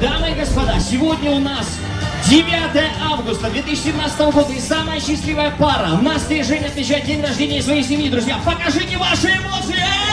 Дамы и господа, сегодня у нас 9 августа 2017 года и самая счастливая пара. У нас движение отмечает день рождения своей семьи. Друзья, покажите ваши эмоции!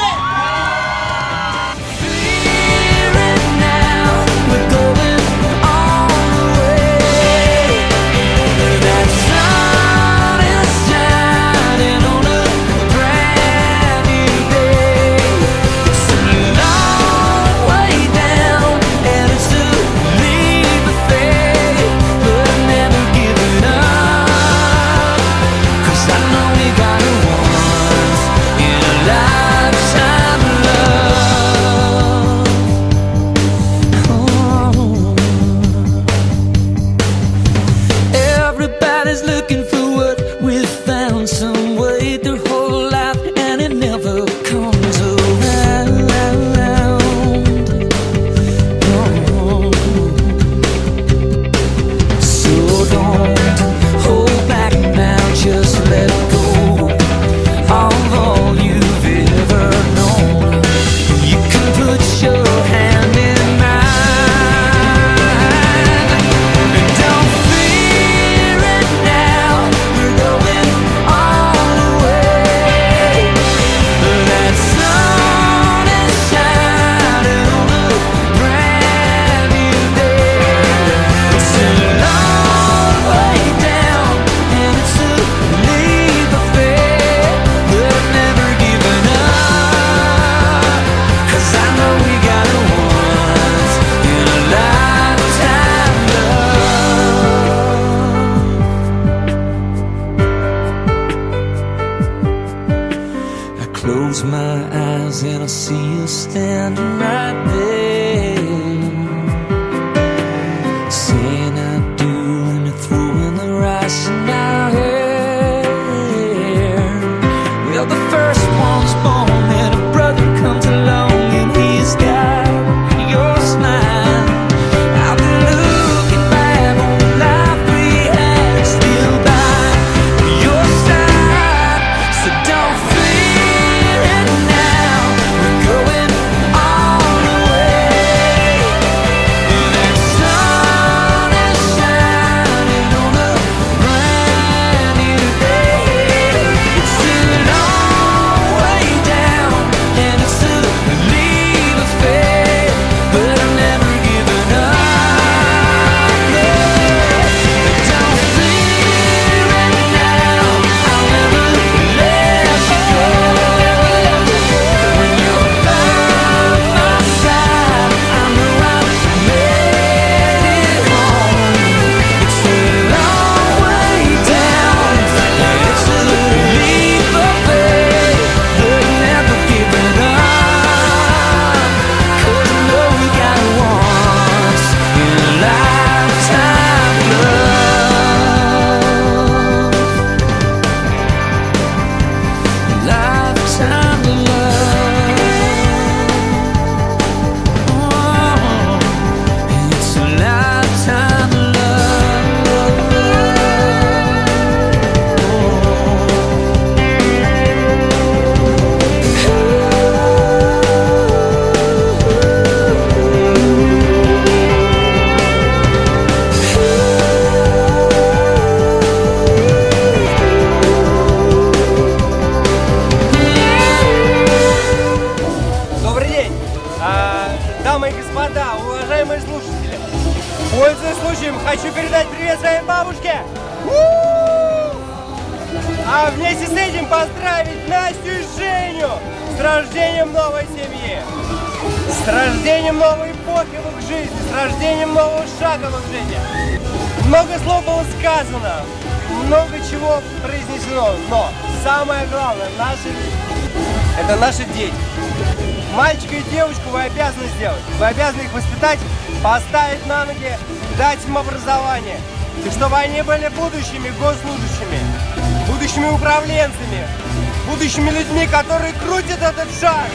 close my eyes and I see you standing right there. хочу передать привет своей бабушке. А вместе с этим поздравить Настю и Женю с рождением новой семьи, с рождением новой эпохи в их жизни, с рождением нового шага в их жизни. Много слов было сказано, много чего произнесено, но самое главное, наши, это наши дети. Мальчика и девочку вы обязаны сделать. Вы обязаны их воспитать, поставить на ноги, дать им образование. И чтобы они были будущими госслужащими, будущими управленцами, будущими людьми, которые крутят этот шаг.